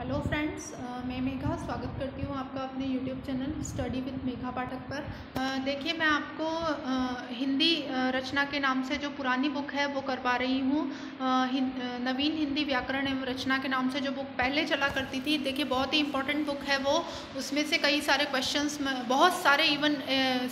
Hello friends मैं मेघा स्वागत करती हूँ आपका अपने YouTube channel study with Megha Pathak पर। देखिए मैं आपको uh, हिंदी रचना के नाम से जो पुरानी बुक है वो करवा रही हूँ। हिं, नवीन हिंदी व्याकरण एवं रचना के नाम से जो बुक पहले चला करती थी देखिए बहुत ही इंपॉर्टेंट बुक है वो। उसमें से कई सारे क्वेश्चन बहुत सारे इवन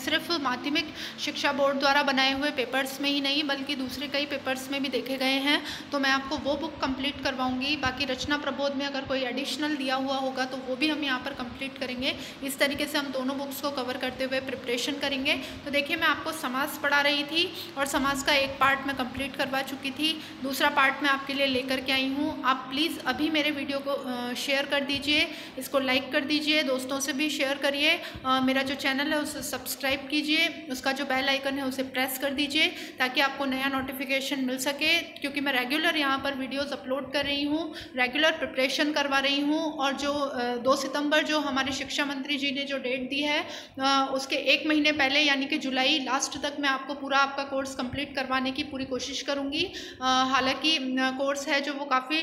सिर्फ़ माध्यमिक शिक्षा बोर्ड द्वारा बनाए हुए पेपर्स में ही नहीं बल्कि दूसरे कई पेपर्स में भी देखे गए हैं। तो मैं आपको वो बुक कंप्लीट करवाऊँगी। बाकी रचना प्रबोध में अगर कोई एडिशनल दिया हुआ होगा तो वो भी हम यहाँ पर कंप्लीट करेंगे। इस तरीके से हम दोनों बुक्स को कवर करते हुए प्रिपरेशन करेंगे। तो देखिए, मैं आपको समाज पढ़ा रही थी और समाज का एक पार्ट मैं कंप्लीट करवा चुकी थी। दूसरा पार्ट मैं आपके लिए लेकर के आई हूँ। आप प्लीज़ अभी मेरे वीडियो को शेयर कर दीजिए, इसको लाइक कर दीजिए, दोस्तों से भी शेयर करिए। मेरा जो चैनल है, उसे सब्सक्राइब कीजिए, उसका जो बेल आइकन है, उसे प्रेस कर दीजिए, ताकि आपको नया नोटिफिकेशन मिल सके। क्योंकि मैं रेगुलर यहाँ पर वीडियोज़ अपलोड कर रही हूँ रेगुलर प्रिपरेशन करवा रही हूँ और जो दो सितंबर जो हमारे शिक्षा मंत्री जी ने जो डेट दी है उसके एक महीने पहले यानी कि जुलाई लास्ट तक मैं आपको पूरा आपका कोर्स कंप्लीट करवाने की पूरी कोशिश करूँगी। हालाँकि कोर्स है जो वो काफ़ी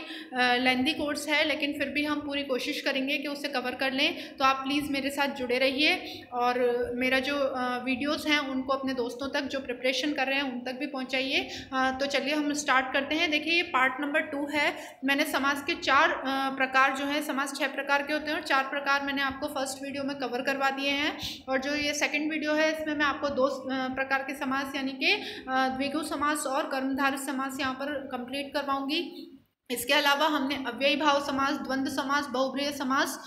लेंदी कोर्स है, लेकिन फिर भी हम पूरी कोशिश करेंगे कि उसे कवर कर लें। तो आप प्लीज़ मेरे साथ जुड़े रहिए और मेरा जो वीडियोज़ हैं उनको अपने दोस्तों तक जो प्रिपरेशन कर रहे हैं उन तक भी पहुँचाइए। तो चलिए हम स्टार्ट करते हैं। देखिए, ये पार्ट नंबर टू है। मैंने समाज के चार प्रकार जो है, समाज छः प्रकार के होते हैं और चार प्रकार मैंने आपको फ़र्स्ट वीडियो में कवर करवा दिए हैं। और जो ये सेकंड वीडियो है, इसमें मैं आपको दो प्रकार के समाज यानी कि द्विगु समाज और कर्मधारित समास यहाँ पर कंप्लीट करवाऊँगी। इसके अलावा हमने अव्ययी भाव समास, द्वंद्व समास बहुब्रीय समास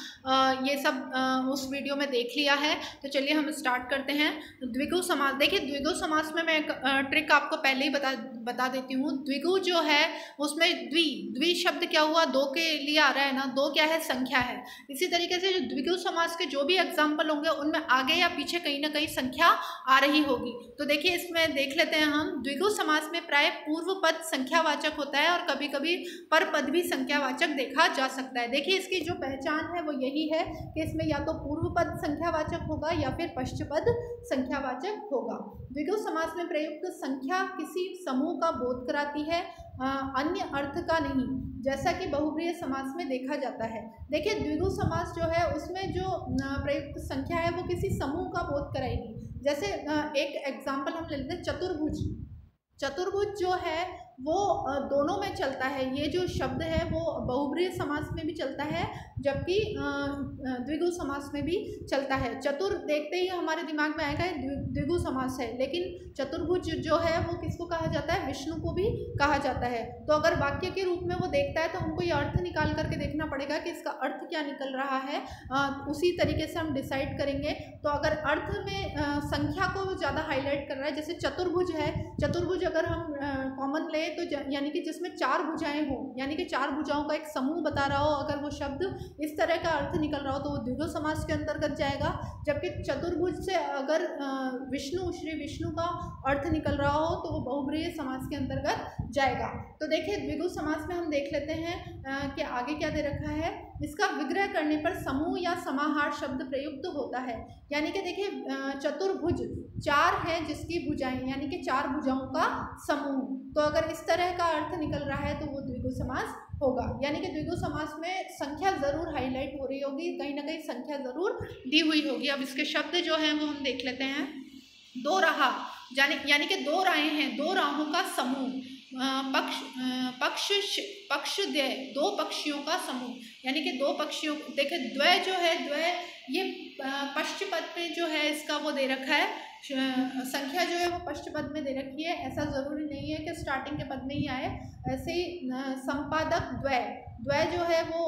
ये सब उस वीडियो में देख लिया है। तो चलिए हम स्टार्ट करते हैं। द्विगु समास, देखिए द्विगु समास में मैं एक ट्रिक आपको पहले ही बता बता देती हूँ। द्विगु जो है, उसमें द्वि द्वि शब्द क्या हुआ? दो के लिए आ रहा है ना? दो क्या है? संख्या है। इसी तरीके से जो द्विगु समास के जो भी एग्ज़ाम्पल होंगे, उनमें आगे या पीछे कहीं ना कहीं संख्या आ रही होगी। तो देखिए इसमें देख लेते हैं हम। द्विगु समास में प्राय पूर्व पद संख्यावाचक होता है और कभी कभी पर पद भी संख्यावाचक देखा जा सकता है। देखिए इसकी जो पहचान है वो यही है कि इसमें या तो पूर्व पद संख्यावाचक होगा या फिर पश्च पद संख्यावाचक होगा। द्विगु समास में प्रयुक्त संख्या किसी समूह का बोध कराती है आ, अन्य अर्थ का नहीं जैसा कि बहुप्रिय समास में देखा जाता है। देखिए द्विगु समास जो है उसमें जो प्रयुक्त संख्या है वो किसी समूह का बोध कराएगी। जैसे एक एग्ज़ाम्पल हम ले लेते हैं चतुर्भुज। चतुर्भुज जो है वो दोनों में चलता है। ये जो शब्द है वो बहुब्रीय समास में भी चलता है, जबकि द्विगु समास में भी चलता है। चतुर देखते ही हमारे दिमाग में आएगा द्विगु समास है। लेकिन चतुर्भुज जो है वो किसको कहा जाता है? विष्णु को भी कहा जाता है। तो अगर वाक्य के रूप में वो देखता है तो हमको ये अर्थ निकाल करके देखना पड़ेगा कि इसका अर्थ क्या निकल रहा है। उसी तरीके से हम डिसाइड करेंगे। तो अगर अर्थ में संख्या को ज़्यादा हाईलाइट कर रहा है, जैसे चतुर्भुज है। चतुर्भुज अगर हम कॉमन ले तो यानी कि जिसमें चार भुजाएँ हो, यानी कि चार भुजाओं का एक समूह बता रहा हो, अगर वो शब्द इस तरह का अर्थ निकल रहा हो तो वो द्विगो समाज के अंतर्गत जाएगा। जबकि चतुर्भुज से अगर विष्णु, श्री विष्णु का अर्थ निकल रहा हो तो वो बहुब्रीय समाज के अंतर्गत जाएगा। तो देखिए, द्विगु समाज में हम देख लेते हैं कि आगे क्या दे रखा है? इसका विग्रह करने पर समूह या समाहार शब्द प्रयुक्त होता है। यानी कि देखिए चतुर्भुज चार है जिसकी भुजाएँ, यानी कि चार भुजाओं का समूह। तो अगर इस तरह का अर्थ निकल रहा है तो वो द्विगु समास होगा। यानी कि द्विगु समास में संख्या ज़रूर हाईलाइट हो रही होगी, कहीं ना कहीं संख्या ज़रूर दी हुई होगी। अब इसके शब्द जो हैं वो हम देख लेते हैं। दो राह यानी यानी कि दो राहें हैं, दो राहों का समूह। पक्ष पक्ष पक्ष द्वय दो पक्षियों का समूह। यानी कि दो पक्षियों देखे द्वय जो है, द्वय, ये पश्च पद में जो है इसका वो दे रखा है। संख्या जो है वो पश्च पद में दे रखी है। ऐसा ज़रूरी नहीं है कि स्टार्टिंग के पद में ही आए। ऐसे ही संपादक द्वय। द्वय जो है वो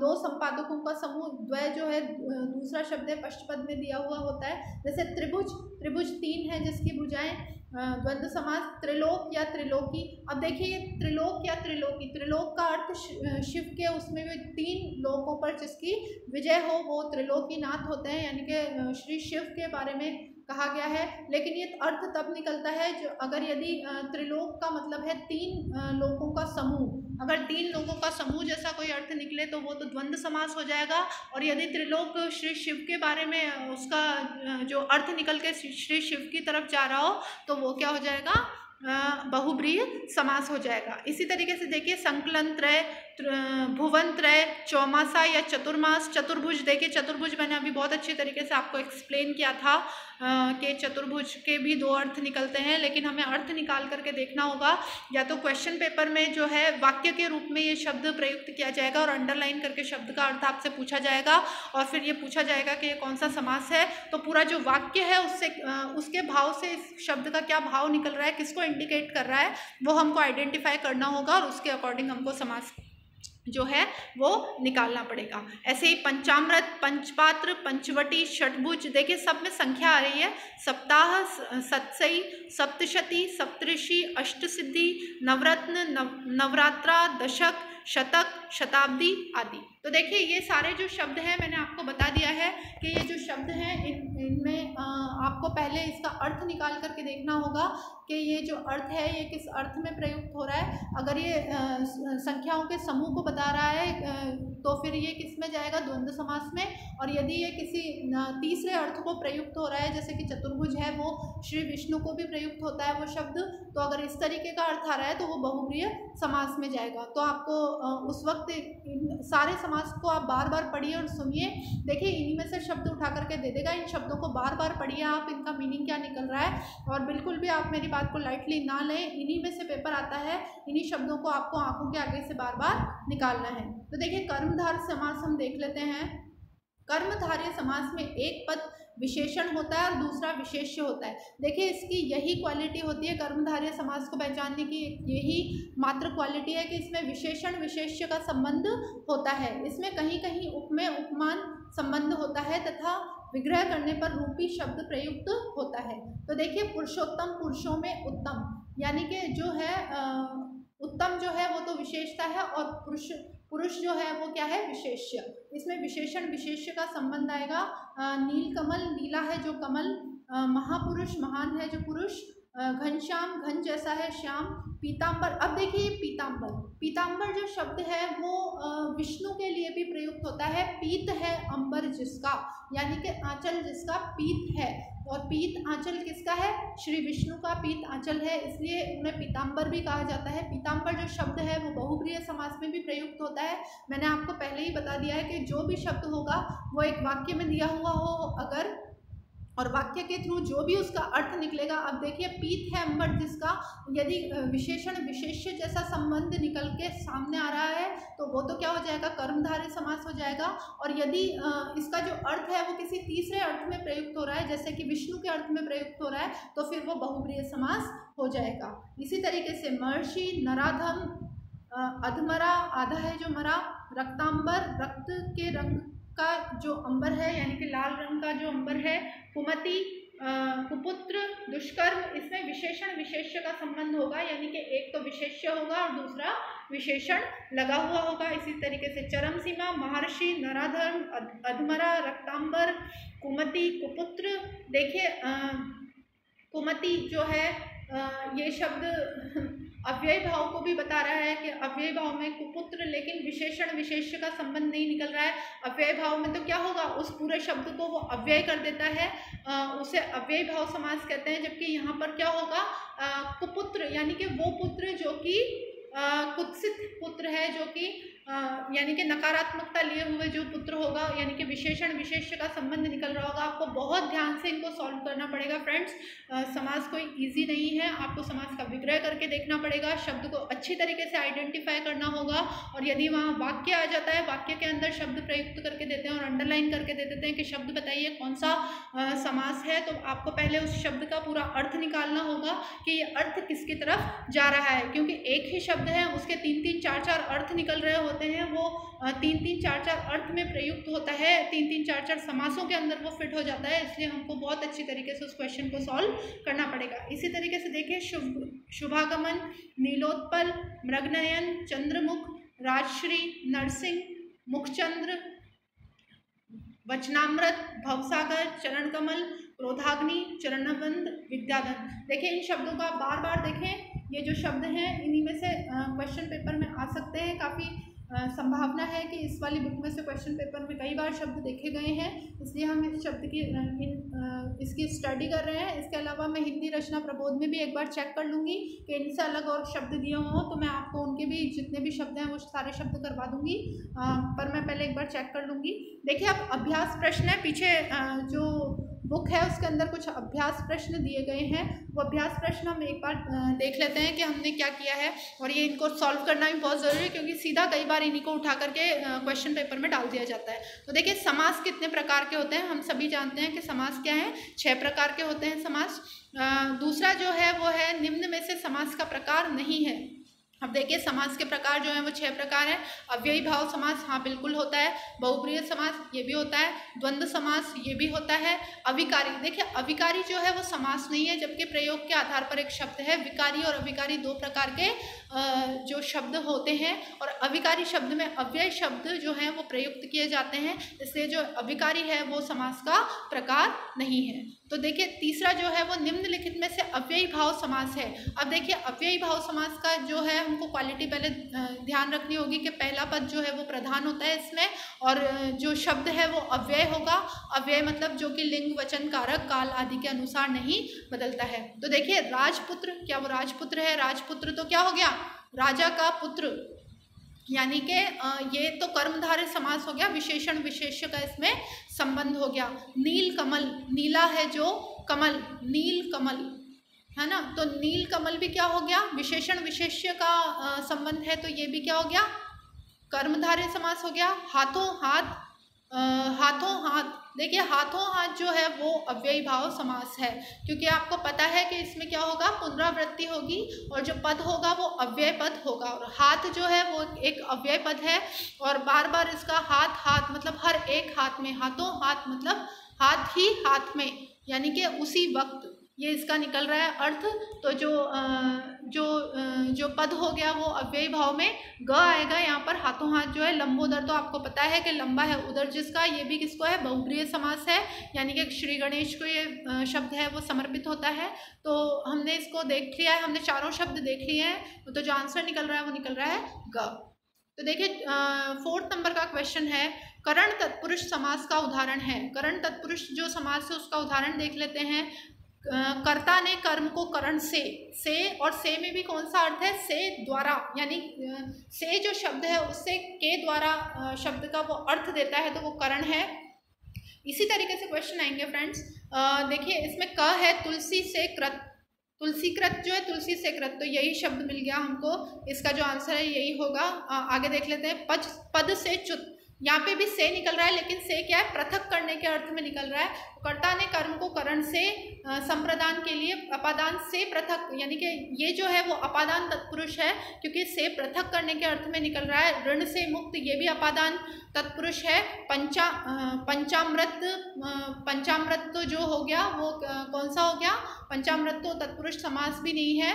दो संपादकों का समूह, द्वय जो है दूसरा शब्द है पश्च पद में दिया हुआ होता है। जैसे त्रिभुज त्रिभुज तीन है जिसकी भुजाएँ। द्वंद्व समास त्रिलोक या त्रिलोकी। अब देखिए, त्रिलोक या त्रिलोकी। त्रिलोक का अर्थ शिव के उसमें भी तीन लोकों पर जिसकी विजय हो, वो त्रिलोकीनाथ होते हैं। यानी कि श्री शिव के बारे में कहा गया है। लेकिन ये अर्थ तब निकलता है जो अगर यदि त्रिलोक का मतलब है तीन लोगों का समूह। अगर तीन लोगों का समूह जैसा कोई अर्थ निकले तो वो तो द्वंद्व समास हो जाएगा। और यदि त्रिलोक श्री शिव के बारे में उसका जो अर्थ निकल के श्री शिव की तरफ़ जा रहा हो तो वो क्या हो जाएगा? बहुब्रीय समास हो जाएगा। इसी तरीके से देखिए, संकलन, त्रय भुवन त्रय चौमासा या चतुर्मास, चतुर्भुज। देखिए, चतुर्भुज मैंने अभी बहुत अच्छे तरीके से आपको एक्सप्लेन किया था कि चतुर्भुज के भी दो अर्थ निकलते हैं, लेकिन हमें अर्थ निकाल करके देखना होगा। या तो क्वेश्चन पेपर में जो है, वाक्य के रूप में ये शब्द प्रयुक्त किया जाएगा और अंडरलाइन करके शब्द का अर्थ आपसे पूछा जाएगा। और फिर ये पूछा जाएगा कि ये कौन सा समास है। तो पूरा जो वाक्य है, उससे उसके भाव से इस शब्द का क्या भाव निकल रहा है, किसको इंडिकेट कर रहा है, वो हमको आइडेंटिफाई करना होगा और उसके अकॉर्डिंग हमको समास जो है वो निकालना पड़ेगा। ऐसे ही पंचामृत, पंचपात्र, पंचवटी षटभुज देखिए सब में संख्या आ रही है। सप्ताह सत्सई, सप्तशती अष्ट सिद्धि नवरत्न, नव, नवरात्रा, दशक, शतक, शताब्दी आदि। तो देखिए, ये सारे जो शब्द हैं, मैंने आपको बता दिया है कि ये जो शब्द हैं, इन, इनमें आपको पहले इसका अर्थ निकाल करके देखना होगा कि ये जो अर्थ है, ये किस अर्थ में प्रयुक्त हो रहा है। अगर ये संख्याओं के समूह को बता रहा है तो फिर ये किसमें जाएगा? द्वंद्व समास में। और यदि ये किसी तीसरे अर्थ को प्रयुक्त हो रहा है, जैसे कि चतुर्भुज है, वो श्री विष्णु को भी प्रयुक्त होता है वो शब्द तो अगर इस तरीके का अर्थ आ रहा है तो वो बहुप्रिय समास में जाएगा। तो आपको उस वक्त सारे समास को आप बार बार पढ़िए और सुनिए। देखिए, इन्हीं में से शब्द उठा करके दे देगा। इन शब्दों को बार बार पढ़िए। आप इनका मीनिंग क्या निकल रहा है? और बिल्कुल भी आप मेरी बात को लाइटली ना लें। इन्हीं में से पेपर आता है। इन्हीं शब्दों को आपको आँखों के आगे से बार बार निकालना है। तो देखिए, कर्मधार समास हम देख लेते हैं। कर्मधार्य समास में एक पद विशेषण होता है और दूसरा विशेष्य होता है। देखिए इसकी यही क्वालिटी होती है कर्मधार्य समाज को पहचानने की। यही मात्र क्वालिटी है कि इसमें विशेषण विशेष्य का संबंध होता है। इसमें कहीं कहीं उपमेय उपमान संबंध होता है तथा विग्रह करने पर रूपी शब्द प्रयुक्त होता है। तो देखिए पुरुषोत्तम पुरुषों में उत्तम। यानी कि जो है आ, उत्तम जो है वो तो विशेषता है और पुरुष पुरुष जो है वो क्या है? विशेष्य। इसमें विशेषण विशेष्य का संबंध आएगा। नील कमल, नीला है जो कमल महापुरुष, महान है जो पुरुष घनश्याम घन जैसा है श्याम पीताम्बर अब देखिए पीताम्बर पीताम्बर जो शब्द है वो विष्णु के लिए भी प्रयुक्त होता है। पीत है अंबर जिसका, यानी कि आंचल जिसका पीत है। और पीत आंचल किसका है? श्री विष्णु का पीत आंचल है, इसलिए उन्हें पीताम्बर भी कहा जाता है। पीताम्बर जो शब्द है, वो बहुप्रिय समाज में भी प्रयुक्त होता है। मैंने आपको पहले ही बता दिया है कि जो भी शब्द होगा, वो एक वाक्य में दिया हुआ हो, अगर और वाक्य के थ्रू जो भी उसका अर्थ निकलेगा, अब देखिए पीत है अंबर जिसका, यदि विशेषण, विशेष्य जैसा संबंध निकल के सामने आ रहा है तो वो तो क्या हो जाएगा? कर्मधारय समास हो जाएगा। और यदि इसका जो अर्थ है वो किसी तीसरे अर्थ में प्रयुक्त हो रहा है, जैसे कि विष्णु के अर्थ में प्रयुक्त हो रहा है तो फिर वो बहुप्रिय समास हो जाएगा। इसी तरीके से महर्षि नराधम अधमरा, आधा है जो मरा रक्तांबर रक्त के रंग का जो अंबर है यानी कि लाल रंग का जो अंबर है कुमति कुपुत्र दुष्कर्म इसमें विशेषण विशेष्य का संबंध होगा यानी कि एक तो विशेष्य होगा और दूसरा विशेषण लगा हुआ होगा। इसी तरीके से चरम सीमा महर्षि नराधर्म अधमरा रक्तांबर कुमति कुपुत्र देखिए कुमति जो है आ, ये शब्द अव्यय भाव को भी बता रहा है कि अव्यय भाव में कुपुत्र लेकिन विशेषण विशेष का संबंध नहीं निकल रहा है। अव्यय भाव में तो क्या होगा? उस पूरे शब्द को वो अव्यय कर देता है। आ, उसे अव्यय भाव समास कहते हैं जबकि यहाँ पर क्या होगा? आ, कुपुत्र यानी कि वो पुत्र जो कि कुत्सित पुत्र है जो कि यानी कि नकारात्मकता लिए हुए जो पुत्र होगा, यानी कि विशेषण विशेष का संबंध निकल रहा होगा। आपको बहुत ध्यान से इनको सॉल्व करना पड़ेगा फ्रेंड्स समाज कोई इजी नहीं है। आपको समाज का विग्रह करके देखना पड़ेगा, शब्द को अच्छी तरीके से आइडेंटिफाई करना होगा और यदि वहाँ वाक्य आ जाता है, वाक्य के अंदर शब्द प्रयुक्त करके देते हैं और अंडरलाइन करके दे देते हैं कि शब्द बताइए, कौन सा समास है? तो आपको पहले उस शब्द का पूरा अर्थ निकालना होगा कि ये अर्थ किसकी तरफ़ जा रहा है? क्योंकि एक ही शब्द है, उसके तीन तीन चार चार अर्थ निकल रहे होते होते हैं, वो तीन तीन चार चार अर्थ में प्रयुक्त होता है तीन तीन चार चार समासों के अंदर वो फिट हो जाता है, इसलिए हमको बहुत अच्छी तरीके से उस क्वेश्चन को सॉल्व करना पड़ेगा। इसी तरीके से देखिए, शुभ, शुभागमन, नीलोत्पल, मृगनयन, चंद्रमुख, राजश्री, नरसिंह, मुखचंद्र, वचनामृत, भवसागर चरण कमल क्रोधाग्नि चरणबंद विद्याधन देखिए, इन शब्दों का बार बार देखें, ये जो शब्द हैं, इन्हीं में से क्वेश्चन पेपर में आ सकते हैं, काफ़ी संभावना है कि इस वाली बुक में से क्वेश्चन पेपर में कई बार शब्द देखे गए हैं, इसलिए हम इस शब्द की इन इसकी स्टडी कर रहे हैं। इसके अलावा मैं हिंदी रचना प्रबोध में भी एक बार चेक कर लूँगी कि इनसे अलग और शब्द दिए हों तो मैं आपको उनके भी जितने भी शब्द हैं, वो सारे शब्द करवा दूँगी। पर मैं पहले एक बार चेक कर लूँगी। देखिए, अब अभ्यास प्रश्न है, पीछे जो बुक है, उसके अंदर कुछ अभ्यास प्रश्न दिए गए हैं। वो अभ्यास प्रश्न हम एक बार देख लेते हैं कि हमने क्या किया है और ये इनको सॉल्व करना भी बहुत ज़रूरी है क्योंकि सीधा कई बार इन्हीं को उठा करके क्वेश्चन पेपर में डाल दिया जाता है। तो देखिए, समास कितने प्रकार के होते हैं? हम सभी जानते हैं कि समास क्या है? छः प्रकार के होते हैं समास। दूसरा जो है, वो है निम्न में से समास का प्रकार नहीं है। अब देखिए, समास के प्रकार जो है वो छह प्रकार है। अव्ययी भाव समास हाँ बिल्कुल होता है। बहुप्रिय समास, ये भी होता है। द्वंद्व समास, ये भी होता है। अविकारी, देखिए, अविकारी जो है वो समास नहीं है, जबकि प्रयोग के आधार पर एक शब्द है। विकारी और अविकारी दो प्रकार के जो शब्द होते हैं। और अविकारी शब्द में अव्यय शब्द जो हैं वो प्रयुक्त किए जाते हैं। इसलिए जो अविकारी है वो समास का प्रकार नहीं है। तो देखिए, तीसरा जो है वो निम्नलिखित में से अव्ययी भाव समास है। अब देखिए, अव्ययी भाव समास का जो है, हमको क्वालिटी पहले ध्यान रखनी होगी कि पहला पद जो है वो प्रधान होता है इसमें और जो शब्द है वो अव्यय होगा। अव्यय मतलब जो कि लिंग, वचन, कारक, काल आदि के अनुसार नहीं बदलता है। तो देखिए, राजपुत्र, क्या वो राजपुत्र है? राजपुत्र तो क्या हो गया? राजा का पुत्र। यानी कि ये तो कर्मधारय समास हो गया, विशेषण विशेष्य का इसमें संबंध हो गया। नील कमल, नीला है जो कमल, नील कमल, है ना? तो नील कमल भी क्या हो गया? विशेषण विशेष्य का संबंध है तो ये भी क्या हो गया? कर्मधारय समास हो गया। हाथों हाथ देखिए, हाथों हाथ जो है वो अव्ययी भाव समास है, क्योंकि आपको पता है कि इसमें क्या होगा? पुनरावृत्ति होगी और जो पद होगा वो अव्यय पद होगा और हाथ जो है वो एक अव्यय पद है और बार बार इसका हाथ हाथ मतलब हर एक हाथ में, हाथों हाथ मतलब हाथ ही हाथ में, यानी कि उसी वक्त ये इसका निकल रहा है अर्थ। तो जो जो जो पद हो गया वो अव्यय भाव में ग आएगा यहाँ पर। हाथों हाथ जो है, लंबोदर तो आपको पता है कि लंबा है उधर जिसका, ये भी किसको है? बहुप्रिय समास है। यानी कि श्री गणेश को ये शब्द है, वो समर्पित होता है। तो हमने इसको देख लिया है, हमने चारों शब्द देख लिए हैं। तो जो आंसर निकल रहा है, वो निकल रहा है ग। तो देखिए फोर्थ नंबर का क्वेश्चन है, करण तत्पुरुष समास का उदाहरण है। करण तत्पुरुष जो समास है, उसका उदाहरण देख लेते हैं। कर्ता ने कर्म को करण से से और से में भी कौन सा अर्थ है? से द्वारा यानी से जो शब्द है उससे के द्वारा शब्द का वो अर्थ देता है तो वो करण है। इसी तरीके से क्वेश्चन आएँगे फ्रेंड्स। देखिए इसमें क है तुलसी से कृत तुलसी कृत जो है तुलसी से कृत तो यही शब्द मिल गया हमको। इसका जो आंसर है यही होगा। आ, आगे देख लेते हैं। पद पद से च्युत यहाँ पे भी से निकल रहा है, लेकिन से क्या है? पृथक करने के अर्थ में निकल रहा है। कर्ता ने कर्म को करण से संप्रदान के लिए अपादान से पृथक, यानी कि ये जो है वो अपादान तत्पुरुष है, क्योंकि से पृथक करने के अर्थ में निकल रहा है। ऋण से मुक्त ये भी अपादान तत्पुरुष है। पंचा पंचामृत पंचामृत तो जो हो गया, वो कौन सा हो गया? पंचामृत तो तत्पुरुष समास भी नहीं है।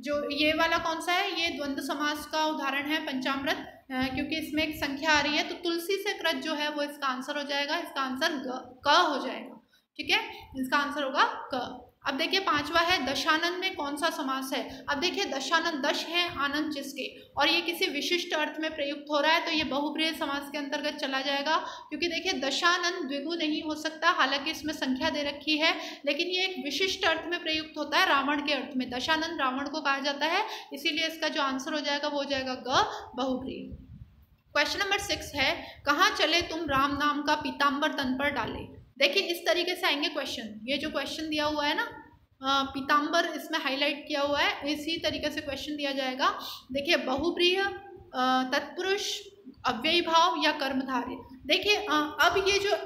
जो ये वाला कौन सा है? ये द्वंद्व समास का उदाहरण है पंचामृत क्योंकि इसमें एक संख्या आ रही है तो तुलसी से कृत जो है वो इसका आंसर हो जाएगा इसका आंसर ग, क हो जाएगा ठीक है? इसका आंसर होगा क। अब देखिए पांचवा है दशानंद में कौन सा समास है? अब देखिए दशानंद दश है, आनंद जिसके। और ये किसी विशिष्ट अर्थ में प्रयुक्त हो रहा है तो ये बहुप्रिय समास के अंतर्गत चला जाएगा, क्योंकि देखिए दशानंद द्विगु नहीं हो सकता, हालाँकि इसमें संख्या दे रखी है, लेकिन ये एक विशिष्ट अर्थ में प्रयुक्त होता है, रावण के अर्थ में। दशानंद रावण को कहा जाता है, इसीलिए इसका जो आंसर हो जाएगा, वो हो जाएगा ग, बहुप्रिय। क्वेश्चन नंबर सिक्स है, कहाँ चले तुम राम नाम का पीताम्बर तन पर डाले? देखिए, इस तरीके से आएँगे क्वेश्चन ये जो क्वेश्चन दिया हुआ है ना पीताम्बर इसमें हाईलाइट किया हुआ है, इसी तरीके से क्वेश्चन दिया जाएगा. देखिए, बहुप्रिय तत्पुरुष, अव्ययी भाव या कर्मधार्य देखिए अब ये जो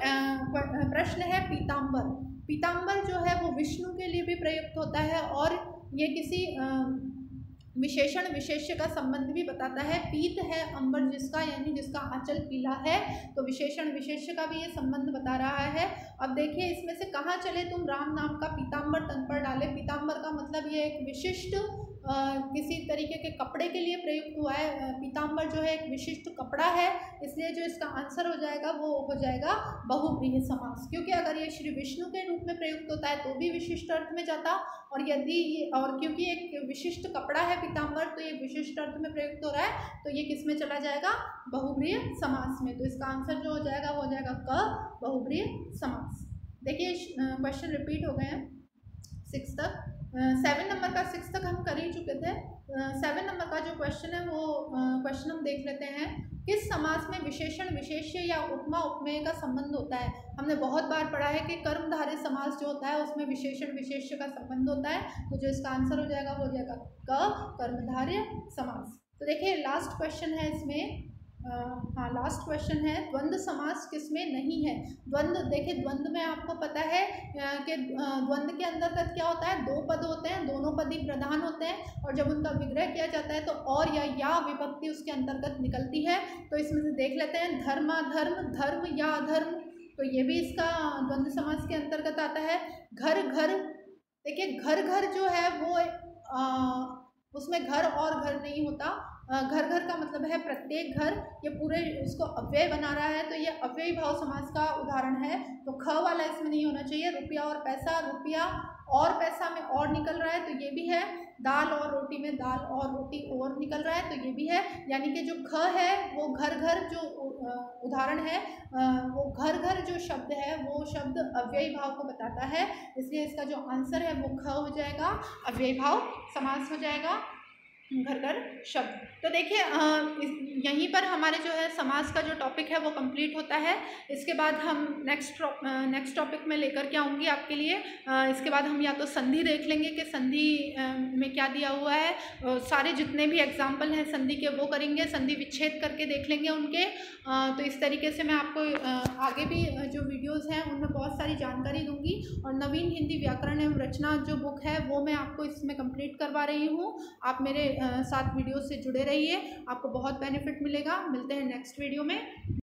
प्रश्न है पीताम्बर पीताम्बर जो है, वो विष्णु के लिए भी प्रयुक्त होता है और ये किसी विशेषण विशेष्य का संबंध भी बताता है। पीत है अंबर जिसका, यानी जिसका आंचल पीला है। तो विशेषण विशेष्य का भी ये संबंध बता रहा है। अब देखिए, इसमें से कहाँ चले तुम? राम नाम का पीताम्बर तन पर डाले। पीताम्बर का मतलब ये एक विशिष्ट किसी तरीके के कपड़े के लिए प्रयुक्त हुआ है। पीताम्बर जो है एक विशिष्ट कपड़ा है, इसलिए जो इसका आंसर हो जाएगा वो हो जाएगा बहुब्रीह समास। क्योंकि अगर ये श्री विष्णु के रूप में प्रयुक्त होता है तो भी विशिष्ट अर्थ में जाता और यदि और क्योंकि एक विशिष्ट कपड़ा है पीताम्बर तो ये विशिष्ट अर्थ में प्रयुक्त हो रहा है तो ये किसमें चला जाएगा? बहुब्रीय समास में। तो इसका आंसर जो हो जाएगा, वो हो जाएगा क बहुब्रीय समास। देखिए, क्वेश्चन रिपीट हो गए हैं। सिक्स तक। सेवन नंबर का सिक्स तक हम कर ही चुके थे। सेवन नंबर का जो क्वेश्चन है वो क्वेश्चन हम देख लेते हैं। किस समास में विशेषण, विशेष्य या उपमा, उपमेय का संबंध होता है? हमने बहुत बार पढ़ा है कि कर्मधारी समास जो होता है, उसमें विशेषण, विशेष्य का संबंध होता है। तो जो इसका आंसर हो जाएगा वो हो जाएगा क कर्मधार्य समास। तो देखिए लास्ट क्वेश्चन है इसमें। हाँ लास्ट क्वेश्चन है द्वंद्व समास किसमें नहीं है? द्वंद्व देखिए द्वंद्व में आपको पता है कि द्वंद्व के अंतर्गत क्या होता है? दो पद होते हैं दोनों पद ही प्रधान होते हैं और जब उनका विग्रह किया जाता है तो और या या विभक्ति उसके अंतर्गत निकलती है। तो इसमें से देख लेते हैं धर्म धर्माधर्म धर्म या अधर्म तो ये भी इसका द्वंद्व समास के अंतर्गत आता है। घर घर देखिए घर घर जो है वो आ, उसमें घर और घर नहीं होता घर घर का मतलब है प्रत्येक घर, ये पूरे उसको अव्यय बना रहा है तो ये अव्यय भाव समाज का उदाहरण है। तो ख वाला इसमें नहीं होना चाहिए, रुपया और पैसा, रुपया और पैसा में और निकल रहा है तो ये भी है। दाल और रोटी में दाल और रोटी और निकल रहा है तो ये भी है। यानी कि जो ख है, वो घर घर जो उदाहरण है वो घर घर जो शब्द है, वो शब्द अव्यय भाव को बताता है। इसलिए इसका जो आंसर है, वो ख हो जाएगा, अव्यय भाव समास हो जाएगा। घर घर शब्द। तो देखिए यहीं पर हमारे जो है समाज का जो टॉपिक है वो कंप्लीट होता है। इसके बाद हम नेक्स्ट नेक्स्ट टॉपिक में लेकर के आऊँगी आपके लिए। इसके बाद हम या तो संधि देख लेंगे कि संधि में क्या दिया हुआ है। सारे जितने भी एग्ज़ाम्पल हैं संधि के वो करेंगे, संधि विच्छेद करके देख लेंगे उनके। तो इस तरीके से मैं आपको आगे भी जो वीडियोज़ हैं उनमें बहुत सारी जानकारी दूँगी। और नवीन हिंदी व्याकरण एवं रचना जो बुक है वो मैं आपको इसमें कंप्लीट करवा रही हूँ। आप मेरे साथ वीडियो से जुड़े रहिए। आपको बहुत बेनिफिट मिलेगा। मिलते हैं नेक्स्ट वीडियो में।